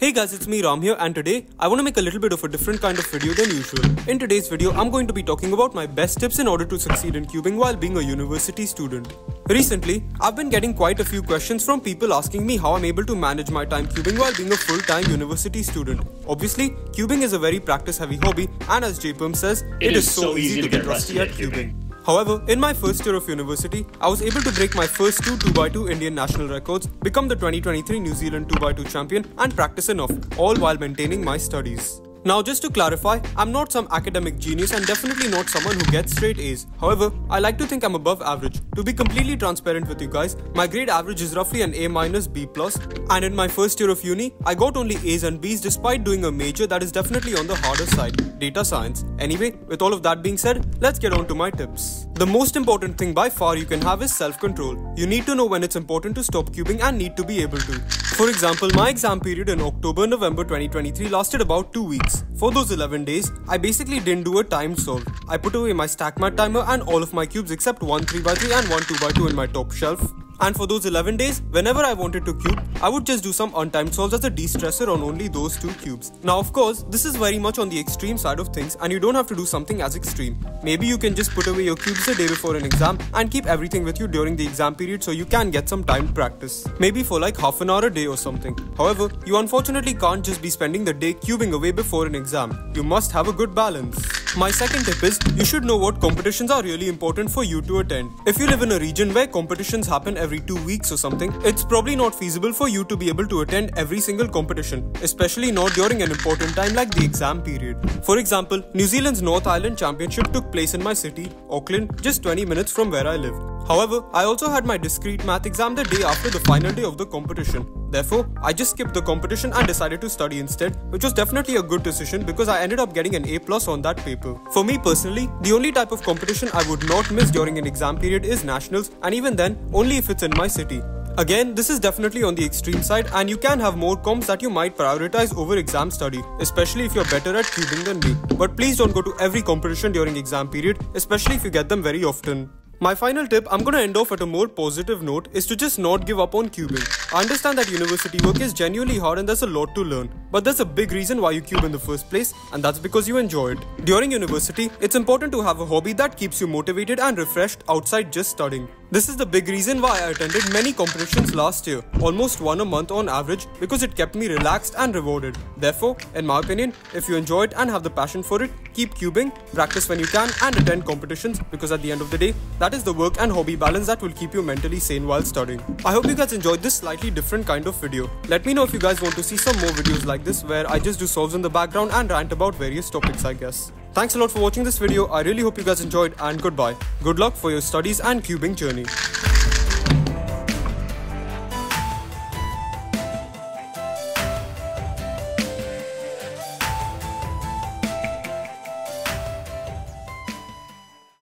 Hey guys, it's me Ram here and today I want to make a little bit of a different kind of video than usual. In today's video, I'm going to be talking about my best tips in order to succeed in cubing while being a university student. Recently, I've been getting quite a few questions from people asking me how I'm able to manage my time cubing while being a full-time university student. Obviously, cubing is a very practice-heavy hobby and as JPerm says, it, it is, is so easy to get rusty at cubing. However, in my first year of university, I was able to break my first two 2x2 Indian national records, become the 2023 New Zealand 2x2 champion, and practice enough, all while maintaining my studies. Now just to clarify, I'm not some academic genius and definitely not someone who gets straight A's. However, I like to think I'm above average. To be completely transparent with you guys, my grade average is roughly an A minus B plus and in my first year of uni, I got only A's and B's despite doing a major that is definitely on the harder side, data science. Anyway, with all of that being said, let's get on to my tips. The most important thing by far you can have is self-control. You need to know when it's important to stop cubing and need to be able to. For example, my exam period in October-November 2023 lasted about 2 weeks. For those 11 days, I basically didn't do a timed solve. I put away my StackMat timer and all of my cubes except one 3x3 and one 2x2 in my top shelf. And for those 11 days, whenever I wanted to cube, I would just do some untimed solves as a de-stressor on only those two cubes. Now of course, this is very much on the extreme side of things and you don't have to do something as extreme. Maybe you can just put away your cubes a day before an exam and keep everything with you during the exam period so you can get some timed practice. Maybe for like half an hour a day or something. However, you unfortunately can't just be spending the day cubing away before an exam. You must have a good balance. My second tip is you should know what competitions are really important for you to attend. If you live in a region where competitions happen every two weeks or something, it's probably not feasible for you to be able to attend every single competition, especially not during an important time like the exam period. For example, New Zealand's North Island Championship took place in my city, Auckland, just 20 minutes from where I live. However, I also had my discrete math exam the day after the final day of the competition. Therefore, I just skipped the competition and decided to study instead, which was definitely a good decision because I ended up getting an A plus on that paper. For me personally, the only type of competition I would not miss during an exam period is nationals and even then, only if it's in my city. Again, this is definitely on the extreme side and you can have more comps that you might prioritize over exam study, especially if you're better at cubing than me. But please don't go to every competition during exam period, especially if you get them very often. My final tip, I'm gonna end off at a more positive note, is to just not give up on cubing. I understand that university work is genuinely hard and there's a lot to learn, but there's a big reason why you cube in the first place, and that's because you enjoy it. During university, it's important to have a hobby that keeps you motivated and refreshed outside just studying. This is the big reason why I attended many competitions last year, almost one a month on average, because it kept me relaxed and rewarded. Therefore, in my opinion, if you enjoy it and have the passion for it, keep cubing, practice when you can, and attend competitions because at the end of the day, that is the work and hobby balance that will keep you mentally sane while studying. I hope you guys enjoyed this slightly different kind of video. Let me know if you guys want to see some more videos like this where I just do solves in the background and rant about various topics I guess. Thanks a lot for watching this video. I really hope you guys enjoyed and goodbye. Good luck for your studies and cubing journey.